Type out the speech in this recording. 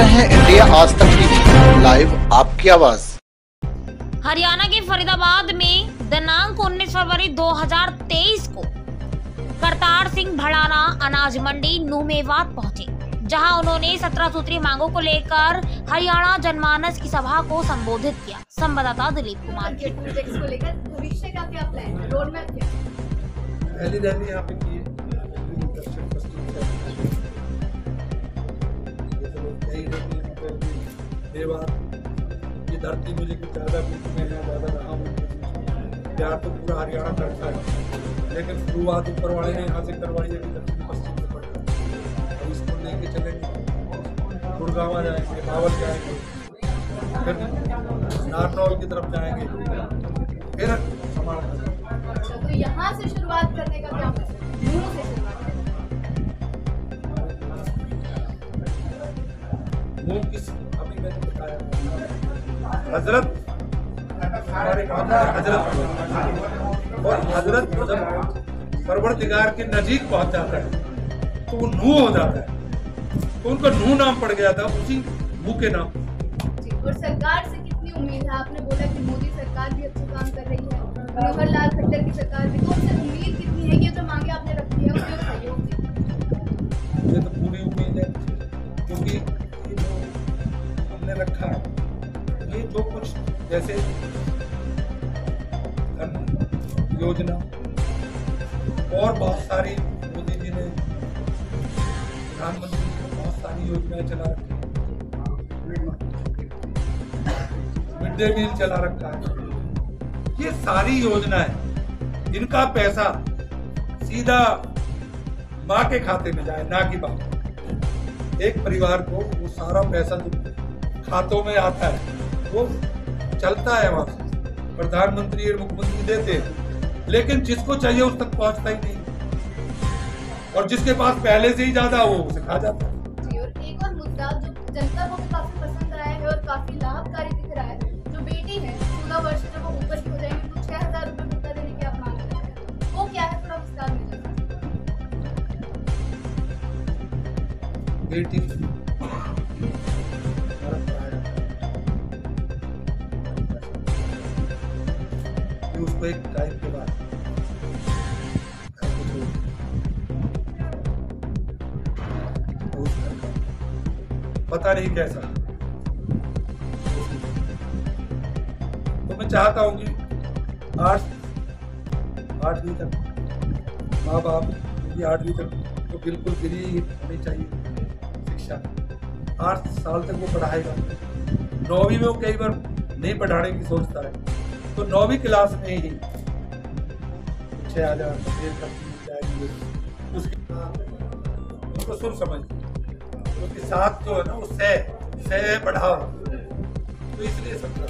रहे हैं इंडिया आज तक टीवी लाइव आपकी आवाज़। हरियाणा के फरीदाबाद में दिनांक 19 फरवरी 2023 को करतार सिंह भड़ाना अनाज मंडी नूमेवात पहुँचे जहाँ उन्होंने सत्रह सूत्री मांगों को लेकर हरियाणा जनमानस की सभा को संबोधित किया। संवाददाता दिलीप कुमार। के को लेकर भविष्य का क्या प्लान रोड मैप क्या? पहली रैली यहाँ पे की तो कई रैली यहाँ देवा ये धरती मुझे कुछ ज़्यादा में है ज़्यादा रहा हूँ प्यार तो पूरा हरियाणा करता है लेकिन शुरुआत ऊपर वाले ने यहाँ से करवाई है दक्षिण पश्चिम से पड़ अब इसको लेके चलेंगे गुड़गावा जाएँगे बावल जाएँगे फिर नारनौल की तरफ़ जाएँगे फिर अच्छा तो यहाँ से मुँह किस अभी मैंने बताया। हज़रत। हज़रत। और हज़रत जब परवरदिगार के नजीक पहुँच जाता है तो वो नू हो जाता है। तो उनका नू नाम पड़ गया था उसी मुँह के नाम और सरकार से कितनी उम्मीद है? आपने बोला कि मोदी सरकार भी अच्छा काम कर रही है मनोहर लाल खट्टर की सरकार भी। तो उससे उम्मीद कितनी है? ये जो मांगे आपने रखी है जो कुछ जैसे योजना और बहुत सारी मोदी जी ने प्रधानमंत्री ने बहुत सारी योजनाएँ चला रखी मिड डे मील चला रखा है। ये सारी योजनाएँ, इनका पैसा सीधा माँ के खाते में जाए, ना कि बाप एक परिवार को वो सारा पैसा जो खातों में आता है वो चलता है वहाँ प्रधानमंत्री और मुख्यमंत्री देते हैं। लेकिन जिसको चाहिए उस तक पहुँचता ही नहीं। और जिसके पास पहले से ही ज़्यादा हो उसे खा जाता है। एक और मुद्दा जनता को काफ़ी पसंद आया है और काफ़ी लाभकारी दिख रहा है जो बेटी है सोलह वर्ष जब वो हो जाएँगे तो छह हज़ार रुपये भत्ता देने की आप मांग रहे हैं। वो क्या है थोड़ा विस्तार में बेटी। ये उसको एक टाइम के बाद। पता नहीं कैसा। तो मैं चाहता हूँ कि आठ आठवीं तक माँ बाप की आठवीं तक तो बिल्कुल फ्री होनी चाहिए शिक्षा। आठ साल तक वो पढ़ाएगा। नौवीं में वो कई बार नहीं पढ़ाने की सोचता है। तो नौवीं क्लास में ही। छः हज़ार उनको सुन समझ। क्योंकि साथ जो है ना, वो सह बढ़ाओ तो इसलिए समझा